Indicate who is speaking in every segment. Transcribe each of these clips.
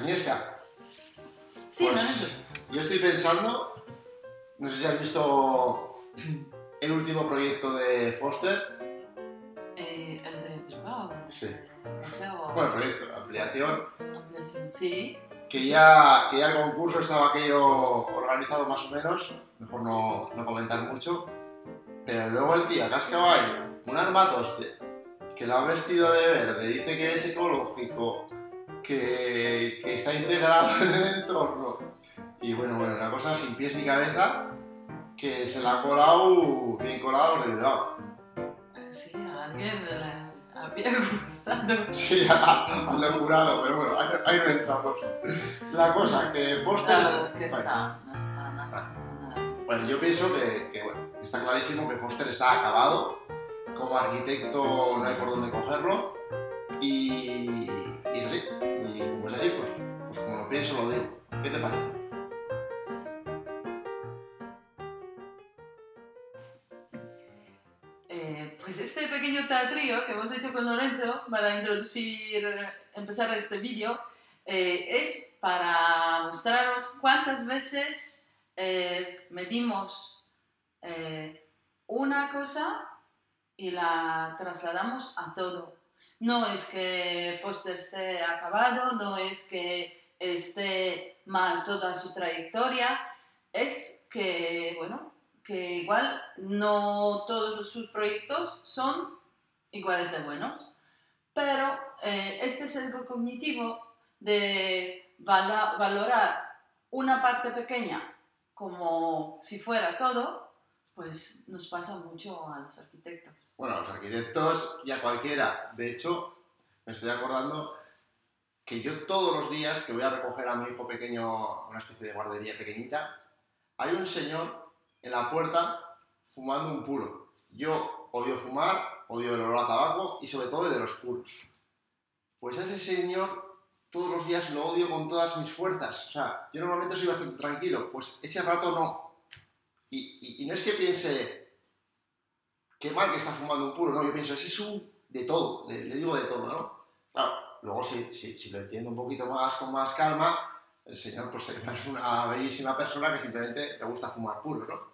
Speaker 1: Agnieszka,
Speaker 2: Sí,
Speaker 1: Pues-
Speaker 2: Lorenzo.
Speaker 1: yo estoy pensando, no sé si has visto el último proyecto de Foster.
Speaker 2: Eh, el de Bilbao, el de
Speaker 1: Sí.
Speaker 2: museo,
Speaker 1: Bueno, el proyecto, la ampliación,
Speaker 2: ampliación, sí.
Speaker 1: que ya, que ya el concurso estaba aquello organizado más o menos, mejor no, no comentar mucho, pero luego el tío Cascaballo, un armatoste, que lo ha vestido de verde, dice que es ecológico, que, que está integrado en el entorno, y bueno, bueno, una cosa sin pies ni cabeza, que se la ha colado bien colado los de Bilbao.
Speaker 2: Sí, a alguien le había gustado.
Speaker 1: Sí, al del jurado, pero bueno, ahí, ahí no entramos. La cosa, que Foster...
Speaker 2: Claro, que
Speaker 1: Bueno,
Speaker 2: está, no está nada, no está nada.
Speaker 1: Bueno, yo pienso que, que, bueno, está clarísimo que Foster está acabado. Como arquitecto no hay por dónde cogerlo. Y, y es así. Pues, pues como lo pienso, lo digo. ¿Qué te parece?
Speaker 2: Eh, pues este pequeño teatrillo que hemos hecho con Lorenzo para introducir, empezar este vídeo, eh, es para mostraros cuántas veces eh, medimos una cosa y la trasladamos a todo. No es que Foster esté acabado, no es que esté mal toda su trayectoria, es que, bueno, que igual no todos sus proyectos son iguales de buenos, pero eh, este sesgo cognitivo de valorar una parte pequeña como si fuera todo, pues nos pasa mucho a los arquitectos.
Speaker 1: Bueno, a los arquitectos y a cualquiera. De hecho, me estoy acordando que yo todos los días que voy a recoger a mi hijo pequeño una especie de guardería pequeñita, hay un señor en la puerta fumando un puro. Yo odio fumar, odio el olor a tabaco y sobre todo el de los puros. Pues a ese señor todos los días lo odio con todas mis fuerzas. O sea, yo normalmente soy bastante tranquilo, pues ese rato no. Y, y- y no es que piense, qué mal que está fumando un puro, no, yo pienso, ese es un de todo, le, le digo de todo, ¿no? Claro, luego si, si, si lo entiendo un poquito más, con más calma, el señor pues es una bellísima persona que simplemente le gusta fumar puro, ¿no?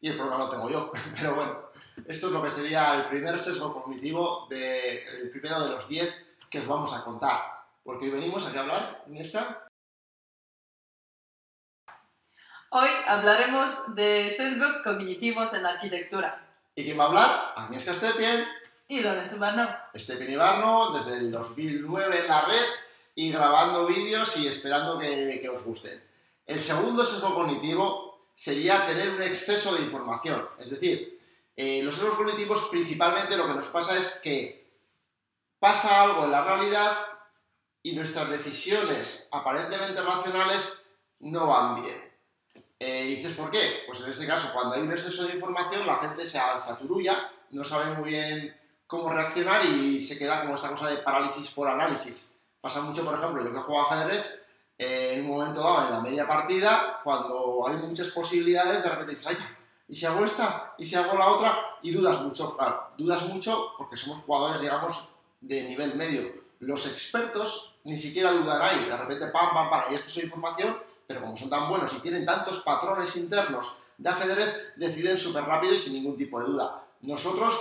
Speaker 1: Y el problema lo tengo yo, pero bueno, esto es lo que sería el primer sesgo cognitivo, de, el primero de los 10 que os vamos a contar. Porque hoy venimos aquí a hablar, Inésca,
Speaker 2: Hoy hablaremos de sesgos cognitivos en la arquitectura.
Speaker 1: ¿y quién va a hablar? Agnieszka Stepien,
Speaker 2: Y Lorenzo Barno.
Speaker 1: Stepien Ibarno, desde el 2009 en la red y grabando vídeos y esperando que, que os gusten. El segundo sesgo cognitivo sería tener un exceso de información. Es decir, eh, los sesgos cognitivos principalmente lo que nos pasa es que pasa algo en la realidad y nuestras decisiones aparentemente racionales no van bien. Eh, y dices, ¿por qué? Pues en este caso, cuando hay un exceso de información, la gente se saturulla, no sabe muy bien cómo reaccionar y se queda como esta cosa de parálisis por análisis. Pasa mucho, por ejemplo, yo que juego ajedrez, eh, en un momento dado, en la media partida, cuando hay muchas posibilidades, de repente dices, ay, ¿y si hago esta? ¿Y si hago la otra? Y dudas mucho, claro, dudas mucho porque somos jugadores, digamos, de nivel medio. Los expertos ni siquiera dudan ahí, de repente, pam, pam, pam, y esto es información, pero como son tan buenos y tienen tantos patrones internos de ajedrez, deciden súper rápido y sin ningún tipo de duda. Nosotros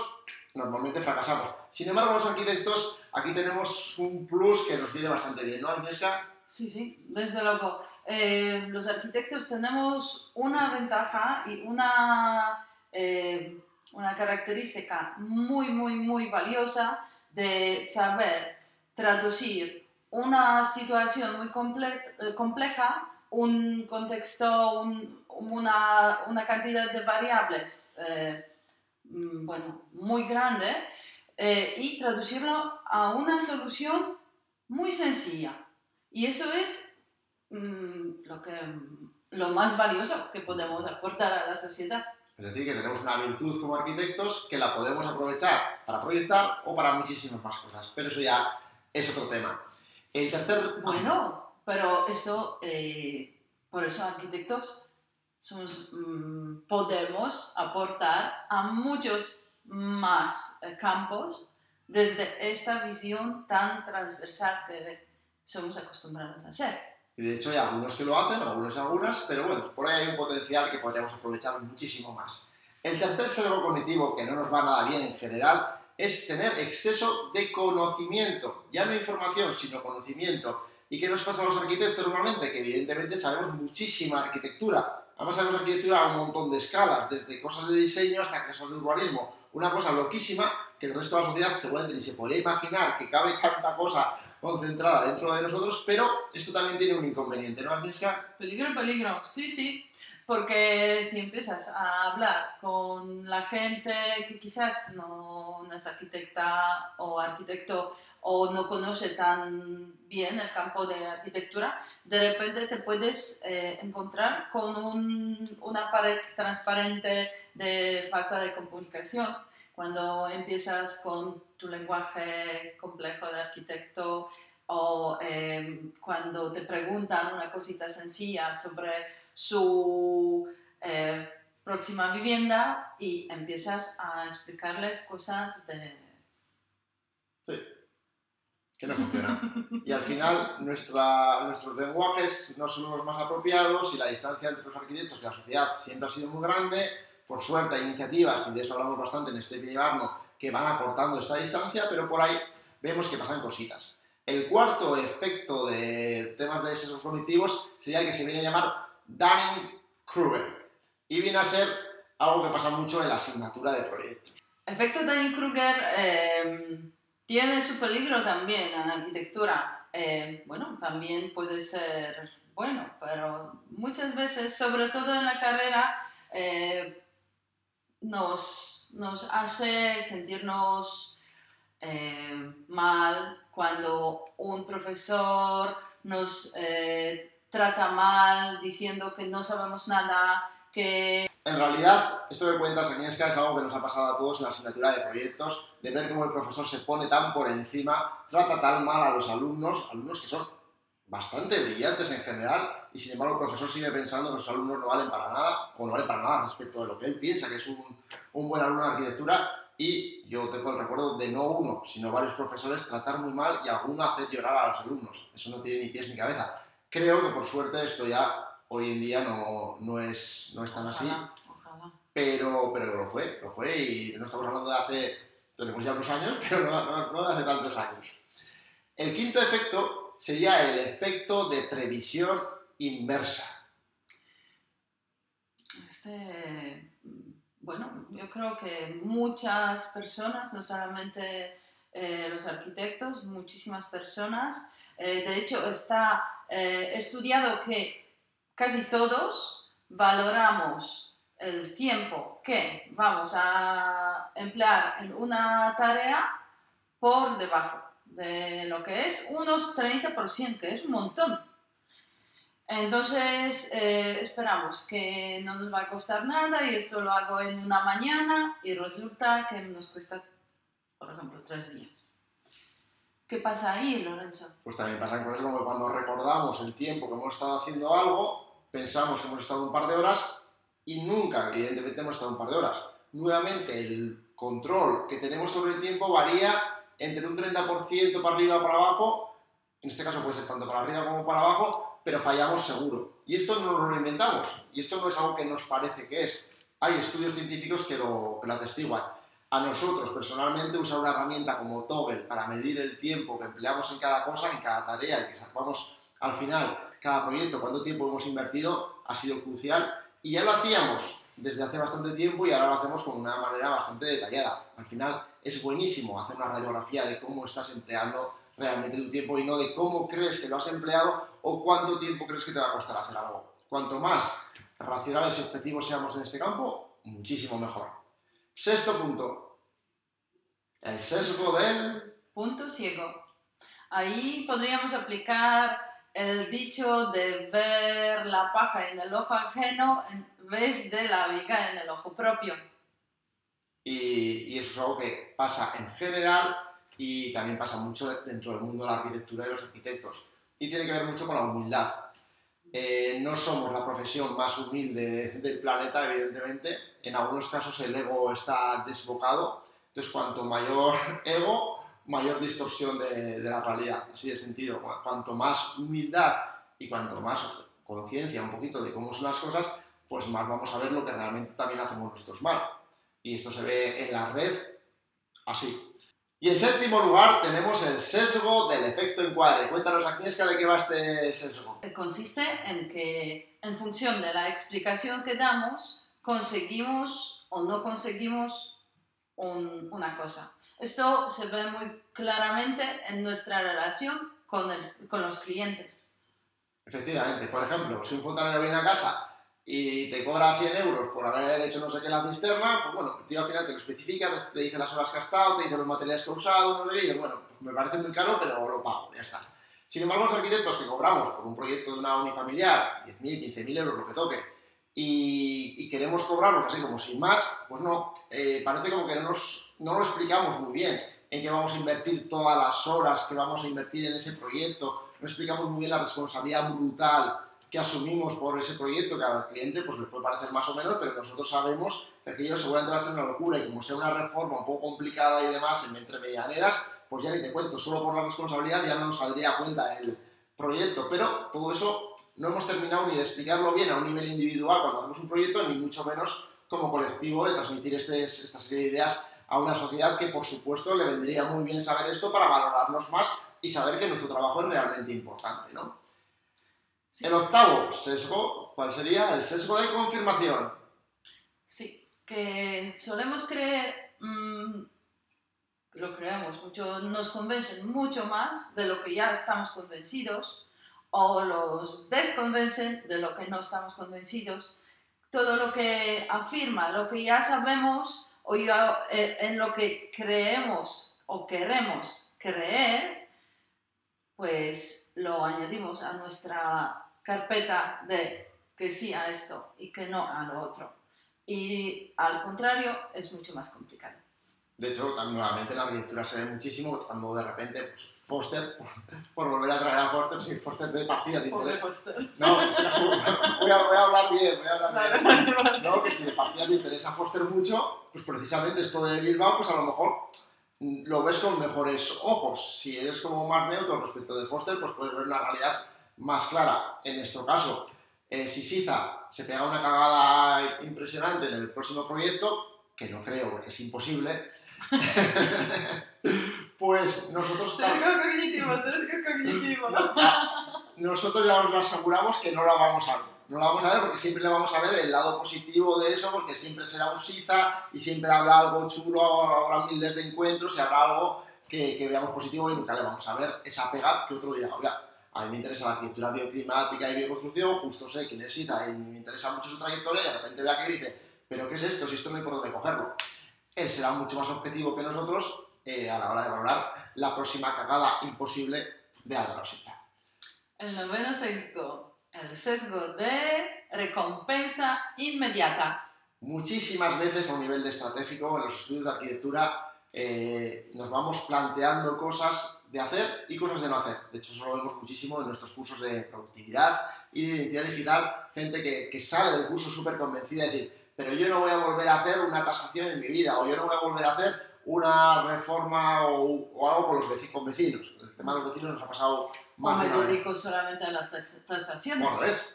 Speaker 1: normalmente fracasamos. Sin embargo, los arquitectos, aquí tenemos un plus que nos viene bastante bien, ¿no, Agnieszka?
Speaker 2: Sí, sí, desde luego. Eh, los arquitectos tenemos una ventaja y una, eh, una característica muy, muy, muy valiosa de saber traducir una situación muy eh, compleja, un contexto, un- una, una cantidad de variables, eh, mm, bueno, muy grande, eh, y traducirlo a una solución muy sencilla. Y eso es mm, lo, que, lo más valioso que podemos aportar a la sociedad.
Speaker 1: Es decir, que tenemos una virtud como arquitectos que la podemos aprovechar para proyectar o para muchísimas más cosas. Pero eso ya es otro tema. El tercer...
Speaker 2: Bueno, pero esto, eh, por eso arquitectos somos, mm, podemos aportar a muchos más campos desde esta visión tan transversal que somos acostumbrados a hacer.
Speaker 1: Y de hecho hay algunos que lo hacen, algunos y algunas, pero bueno, por ahí hay un potencial que podríamos aprovechar muchísimo más. El tercer sesgo cognitivo, que no nos va nada bien en general, es tener exceso de conocimiento. Ya no información, sino conocimiento. ¿Y qué nos pasa a los arquitectos normalmente? Que evidentemente sabemos muchísima arquitectura. Además sabemos arquitectura a un montón de escalas, desde cosas de diseño hasta cosas de urbanismo. Una cosa loquísima que el resto de la sociedad seguramente ni se podría imaginar que cabe tanta cosa concentrada dentro de nosotros, pero esto también tiene un inconveniente, ¿no, Agnieszka?
Speaker 2: Peligro, peligro, sí, sí. Porque si empiezas a hablar con la gente que quizás no, es arquitecta o arquitecto o no conoce tan bien el campo de arquitectura, de repente te puedes eh, encontrar con una pared transparente de falta de comunicación. Cuando empiezas con tu lenguaje complejo de arquitecto o eh, cuando te preguntan una cosita sencilla sobre su eh, próxima vivienda y empiezas a explicarles cosas de...
Speaker 1: Sí, que no funcionan. y al final nuestra, nuestros lenguajes no son los más apropiados y la distancia entre los arquitectos y la sociedad siempre ha sido muy grande. Por suerte hay iniciativas, y de eso hablamos bastante en este video, que van acortando esta distancia, pero por ahí vemos que pasan cositas. El cuarto efecto de temas de sesgos cognitivos sería el que se viene a llamar Dunning-Kruger. Y viene a ser algo que pasa mucho en la asignatura de proyectos.
Speaker 2: Efecto Dunning-Kruger eh, tiene su peligro también en arquitectura. Eh, bueno, también puede ser bueno, pero muchas veces, sobre todo en la carrera, eh, nos, hace sentirnos mal cuando un profesor nos trata mal, diciendo que no sabemos nada, que...
Speaker 1: En realidad, esto que cuentas, Agnieszka, es algo que nos ha pasado a todos en la asignatura de proyectos, de ver cómo el profesor se pone tan por encima, trata tan mal a los alumnos, alumnos que son bastante brillantes en general, y sin embargo el profesor sigue pensando que los alumnos no valen para nada, o no valen para nada respecto de lo que él piensa que es un, un buen alumno de arquitectura, y yo tengo el recuerdo de no uno, sino varios profesores tratar muy mal y alguno hacer llorar a los alumnos. Eso no tiene ni pies ni cabeza. Creo que por suerte esto ya hoy en día no, no, es, no es tan así. Pero, pero lo fue, lo fue y no estamos hablando de hace, tenemos ya unos años, pero no, no, de hace tantos años. El quinto efecto sería el efecto de previsión inversa.
Speaker 2: Este, bueno, yo creo que muchas personas, no solamente eh, los arquitectos, muchísimas personas, eh, de hecho está eh, estudiado que casi todos valoramos el tiempo que vamos a emplear en una tarea por debajo de lo que es unos 30%, que es un montón. Entonces eh, esperamos que no nos va a costar nada y esto lo hago en una mañana y resulta que nos cuesta, por ejemplo, tres días. ¿Qué pasa ahí, Lorenzo?
Speaker 1: Pues también pasa cosas como cuando recordamos el tiempo que hemos estado haciendo algo, pensamos que hemos estado un par de horas y nunca, evidentemente, hemos estado un par de horas. Nuevamente, el control que tenemos sobre el tiempo varía entre un 30% para arriba o para abajo, en este caso puede ser tanto para arriba como para abajo, pero fallamos seguro. Y esto no lo inventamos, y esto no es algo que nos parece que es. Hay estudios científicos que lo, que lo atestiguan a nosotros personalmente usar una herramienta como Toggle para medir el tiempo que empleamos en cada cosa, en cada tarea, y que sacamos al final cada proyecto, cuánto tiempo hemos invertido, ha sido crucial. Y ya lo hacíamos desde hace bastante tiempo y ahora lo hacemos con una manera bastante detallada. Al final es buenísimo hacer una radiografía de cómo estás empleando realmente tu tiempo y no de cómo crees que lo has empleado o cuánto tiempo crees que te va a costar hacer algo. Cuanto más racionales y objetivos seamos en este campo, muchísimo mejor. Sexto punto. El sesgo del...
Speaker 2: Punto ciego. Ahí podríamos aplicar el dicho de ver la paja en el ojo ajeno en vez de la viga en el ojo propio.
Speaker 1: Y, eso es algo que pasa en general y también pasa mucho dentro del mundo de la arquitectura y los arquitectos. Y tiene que ver mucho con la humildad. Eh, no somos la profesión más humilde del planeta, evidentemente. En algunos casos el ego está desbocado. Entonces, cuanto mayor ego, mayor distorsión de, de la realidad, así de sentido. Cuanto más humildad y cuanto más conciencia un poquito de cómo son las cosas, pues más vamos a ver lo que realmente también hacemos nosotros mal. Y esto se ve en la red así. Y en séptimo lugar tenemos el sesgo del efecto encuadre. Cuéntanos, Agnieszka, de qué va este sesgo.
Speaker 2: Consiste en que en función de la explicación que damos, conseguimos o no conseguimos una cosa. Esto se ve muy claramente en nuestra relación con, con los clientes.
Speaker 1: Efectivamente, por ejemplo, si un fontanero viene a casa y te cobra 100 euros por haber hecho no sé qué en la cisterna, pues bueno, el tío al final te lo especifica, te, dice las horas que has estado, te dice los materiales que ha usado, no sé qué, y bueno, pues me parece muy caro, pero lo pago, ya está. Sin embargo, los arquitectos que cobramos por un proyecto de una unifamiliar, 10.000, 15.000 euros, lo que toque, y, queremos cobrarlos así como sin más, pues no, eh, parece como que no, nos, no lo explicamos muy bien en qué vamos a invertir todas las horas que vamos a invertir en ese proyecto, no explicamos muy bien la responsabilidad brutal que asumimos por ese proyecto, que al cliente pues, le puede parecer más o menos, pero nosotros sabemos que aquello seguramente va a ser una locura y como sea una reforma un poco complicada y demás entre medianeras, pues ya ni te cuento, solo por la responsabilidad ya no nos saldría a cuenta el proyecto, pero todo eso no hemos terminado ni de explicarlo bien a un nivel individual cuando hacemos un proyecto, ni mucho menos como colectivo de transmitir este, esta serie de ideas a una sociedad que por supuesto le vendría muy bien saber esto para valorarnos más y saber que nuestro trabajo es realmente importante, ¿no? El octavo sesgo, ¿cuál sería? El sesgo de confirmación.
Speaker 2: Sí, que solemos creer, mm, lo creemos mucho, nos convencen mucho más de lo que ya estamos convencidos o los desconvencen de lo que no estamos convencidos. Todo lo que afirma, lo que ya sabemos o eh, en lo que creemos o queremos creer, pues lo añadimos a nuestra carpeta de que sí a esto y que no a lo otro. Y al contrario, es mucho más complicado.
Speaker 1: De hecho, nuevamente en la arquitectura se ve muchísimo cuando de repente pues, Foster, por, volver a traer a Foster, si Foster de partida de interés.
Speaker 2: Foster.
Speaker 1: No, voy a, voy a, hablar bien, voy a hablar bien. No, que si de partida te interesa Foster mucho, pues precisamente esto de Bilbao, pues a lo mejor lo ves con mejores ojos. Si eres como más neutro respecto de Foster, pues puedes ver una realidad más clara. En nuestro caso, eh, si Siza se pega una cagada impresionante en el próximo proyecto, que no creo porque es imposible, pues nosotros...
Speaker 2: cognitivo, cognitivo.
Speaker 1: nosotros ya nos aseguramos que no la vamos a ver. No la vamos a ver porque siempre le vamos a ver el lado positivo de eso, porque siempre será un Siza y siempre habrá algo chulo, habrá miles de encuentros y habrá algo que, que, veamos positivo y nunca le vamos a ver esa pega que otro dirá, oiga, a mí me interesa la arquitectura bioclimática y bioconstrucción, justo sé que necesita y me interesa mucho su trayectoria y de repente ve aquí y dice, pero ¿qué es esto? Si esto no hay por dónde cogerlo. Él será mucho más objetivo que nosotros eh, a la hora de valorar la próxima cagada imposible de Álvaro Silva.
Speaker 2: El noveno sesgo, el sesgo de recompensa inmediata.
Speaker 1: Muchísimas veces a un nivel de estratégico en los estudios de arquitectura eh, nos vamos planteando cosas de hacer y cosas de no hacer. De hecho, eso lo vemos muchísimo en nuestros cursos de productividad y de identidad digital, gente que, que sale del curso súper convencida de decir, pero yo no voy a volver a hacer una tasación en mi vida, o yo no voy a volver a hacer una reforma o, algo con los vecinos, con vecinos. El tema de los vecinos nos ha pasado más
Speaker 2: O me dedico solamente a las tasaciones.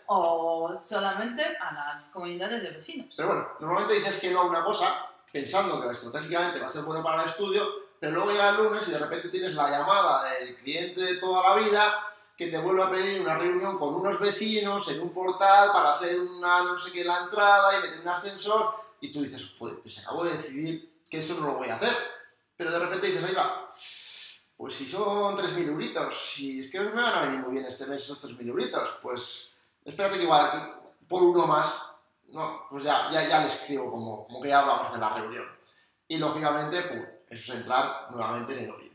Speaker 2: o solamente a las comunidades de vecinos.
Speaker 1: Pero bueno, normalmente dices que no a una cosa pensando que estratégicamente va a ser bueno para el estudio, pero luego llega el lunes y de repente tienes la llamada del cliente de toda la vida que te vuelve a pedir una reunión con unos vecinos en un portal para hacer una no sé qué la entrada y meter un ascensor y tú dices, joder, pues acabo de decidir que eso no lo voy a hacer. Pero de repente dices, ahí va, pues si son 3.000 euritos, si es que me van a venir muy bien este mes esos 3.000 euritos, pues espérate que igual por uno más, no, pues ya, ya, ya le escribo como, como que ya hablamos de la reunión. Y lógicamente, pues, eso es entrar nuevamente en el oído.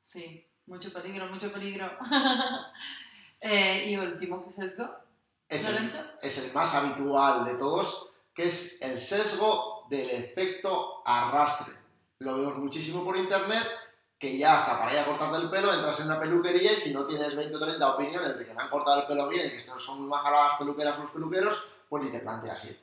Speaker 2: Sí, mucho peligro, mucho peligro. eh, y último sesgo,
Speaker 1: es el, es el más habitual de todos, que es el sesgo del efecto arrastre. Lo vemos muchísimo por internet, que ya hasta para ir a cortarte el pelo entras en una peluquería y si no tienes 20 o 30 opiniones de que me han cortado el pelo bien y que son más las peluqueras o los peluqueros, pues ni te planteas ir.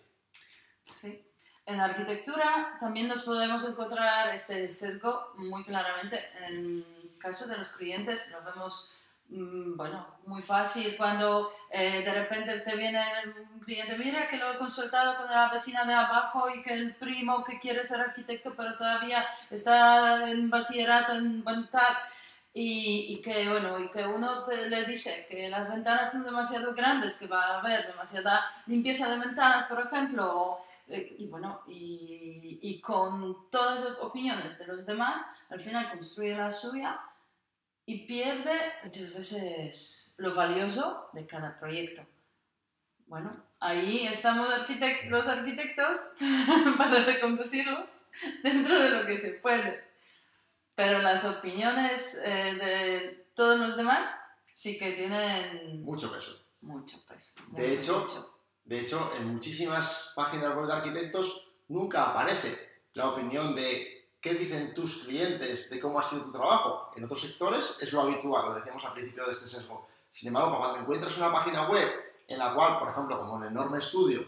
Speaker 2: Sí. en arquitectura también nos podemos encontrar este sesgo muy claramente. En caso de los clientes lo vemos, bueno, muy fácil cuando eh, de repente te viene un cliente, mira que lo he consultado con la vecina de abajo y que el primo que quiere ser arquitecto pero todavía está en bachillerato en tal. Y, que bueno y que uno te, le dice que las ventanas son demasiado grandes que va a haber demasiada limpieza de ventanas por ejemplo eh, y bueno y, con todas las opiniones de los demás al final construye la suya y pierde muchas veces lo valioso de cada proyecto bueno ahí estamos arquitect los arquitectos para reconducirlos dentro de lo que se puede pero las opiniones eh, de todos los demás sí que tienen
Speaker 1: mucho peso.
Speaker 2: Mucho peso.
Speaker 1: de, hecho, de hecho, en muchísimas páginas web de arquitectos nunca aparece la opinión de qué dicen tus clientes de cómo ha sido tu trabajo. En otros sectores es lo habitual, lo decíamos al principio de este sesgo. Sin embargo, cuando encuentras una página web en la cual, por ejemplo, como en Enorme Estudio,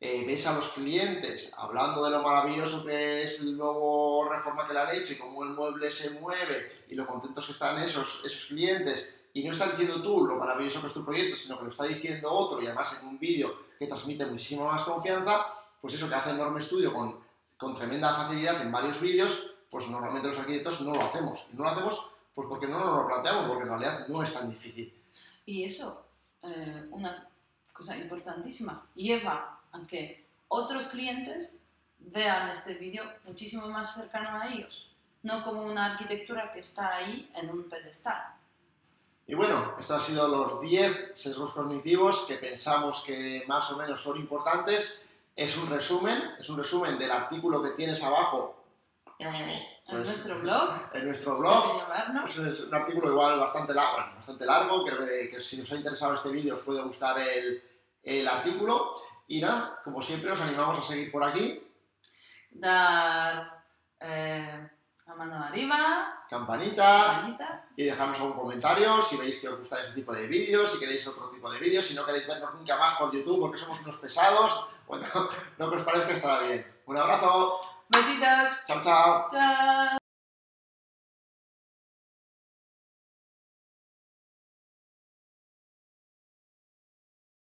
Speaker 1: eh, ves a los clientes hablando de lo maravilloso que es el nuevo reforma que le han hecho y cómo el mueble se mueve y lo contentos que están esos, esos clientes y no estás diciendo tú lo maravilloso que es tu proyecto, sino que lo está diciendo otro y además en un vídeo que transmite muchísima más confianza, pues eso que hace Enorme Estudio con, con tremenda facilidad en varios vídeos, pues normalmente los arquitectos no lo hacemos. Y no lo hacemos pues porque no nos lo planteamos, porque en realidad no es tan difícil.
Speaker 2: Y eso, eh, una cosa importantísima, lleva a que otros clientes vean este vídeo muchísimo más cercano a ellos, no como una arquitectura que está ahí en un pedestal.
Speaker 1: Y bueno, estos han sido los 10 sesgos cognitivos que pensamos que más o menos son importantes. Es un resumen, es un resumen del artículo que tienes abajo.
Speaker 2: en pues, nuestro blog.
Speaker 1: En nuestro blog. Pues es un artículo igual bastante largo, bastante largo creo que, que, si os ha interesado este vídeo os puede gustar el, el artículo. Y nada, como siempre, os animamos a seguir por aquí.
Speaker 2: Dar eh, la mano arriba.
Speaker 1: Campanita, Y dejarnos algún comentario si veis que os gusta este tipo de vídeos, si queréis otro tipo de vídeos, si no queréis vernos nunca más por YouTube porque somos unos pesados. Bueno, lo que os parezca estará bien. Un abrazo.
Speaker 2: Besitos.
Speaker 1: Chao, chao.
Speaker 2: Chao.